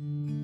you